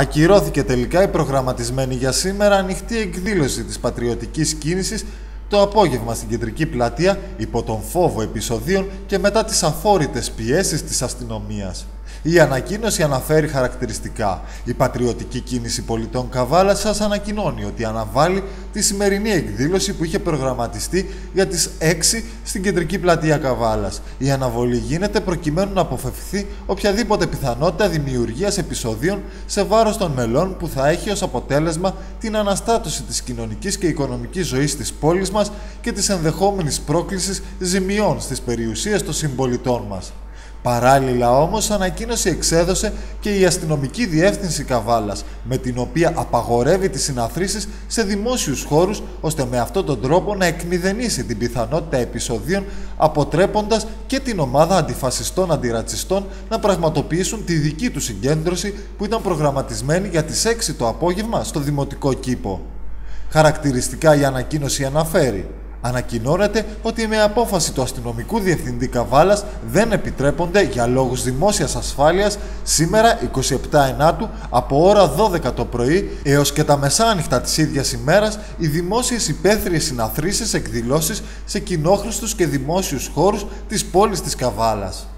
Ακυρώθηκε τελικά η προγραμματισμένη για σήμερα ανοιχτή εκδήλωση της πατριωτικής κίνησης το απόγευμα στην κεντρική πλατεία υπό τον φόβο επεισοδίων και μετά τις αφόρητες πιέσεις της αστυνομίας. Η ανακοίνωση αναφέρει χαρακτηριστικά. Η πατριωτική κίνηση πολιτών Καβάλα σας ανακοινώνει ότι αναβάλει τη σημερινή εκδήλωση που είχε προγραμματιστεί για τις 6 στην κεντρική πλατεία Καβάλας. Η αναβολή γίνεται προκειμένου να αποφευθεί οποιαδήποτε πιθανότητα δημιουργίας επεισοδίων σε βάρος των μελών που θα έχει ως αποτέλεσμα την αναστάτωση της κοινωνικής και οικονομικής ζωής της πόλης μας και της ενδεχόμενης πρόκλησης ζημιών στις περιουσίες των συμπολιτών μας. Παράλληλα όμως ανακοίνωση εξέδωσε και η αστυνομική διεύθυνση Καβάλας με την οποία απαγορεύει τις συναθρήσεις σε δημόσιους χώρους ώστε με αυτόν τον τρόπο να εκμηδενήσει την πιθανότητα επεισοδίων αποτρέποντας και την ομάδα αντιφασιστών αντιρατσιστών να πραγματοποιήσουν τη δική τους συγκέντρωση που ήταν προγραμματισμένη για τις 6 το απόγευμα στο Δημοτικό Κήπο. Χαρακτηριστικά η ανακοίνωση αναφέρει Ανακοινώνεται ότι με απόφαση του αστυνομικού διευθυντή Καβάλας δεν επιτρέπονται για λόγους δημόσιας ασφάλειας σήμερα 27 Ενάτου από ώρα 12 το πρωί έως και τα μεσάνυχτα της ίδιας ημέρας οι δημόσιες υπαίθριες συναθρήσεις εκδηλώσεις σε κοινόχρηστους και δημόσιους χώρους της πόλης της Καβάλας.